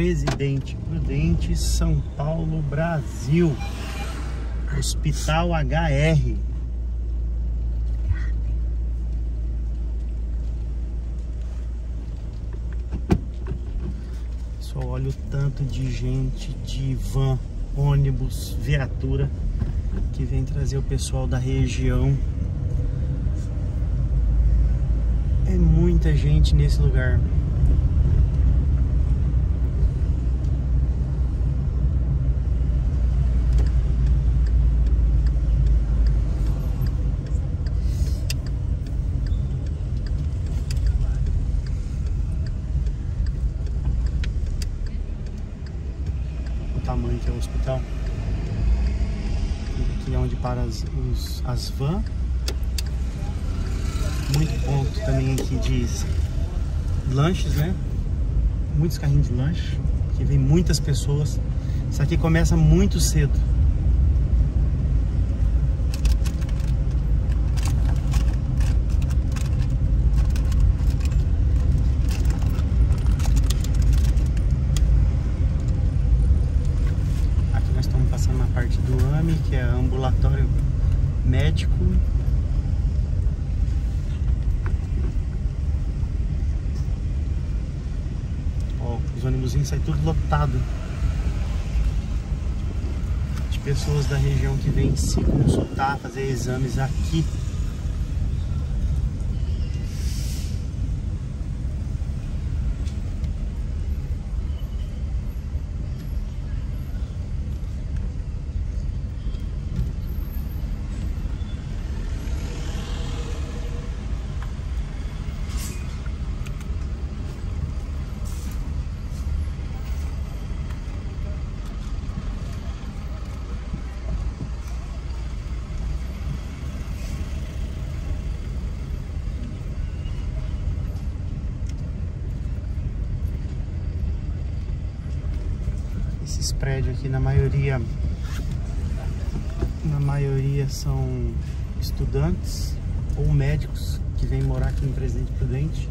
Presidente Prudente, São Paulo, Brasil. Hospital HR. Só olha o tanto de gente, de van, ônibus, viatura que vem trazer o pessoal da região. É muita gente nesse lugar. Tamanho que é o hospital. Aqui é onde para as, os, as vans. Muito ponto também aqui de lanches, né? Muitos carrinhos de lanche, que vem muitas pessoas. Isso aqui começa muito cedo. Aqui nós estamos passando na parte do AME, que é ambulatório médico. Ó, os ônibus saem tudo lotado. De pessoas da região que vêm se consultar, fazer exames aqui. Esses prédios aqui, na maioria, na maioria são estudantes ou médicos que vêm morar aqui em Presidente Prudente.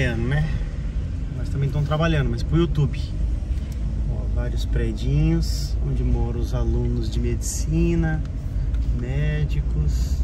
Trabalhando, né? Nós também estamos trabalhando, mas pro YouTube. Ó, vários predinhos onde moram os alunos de medicina, médicos.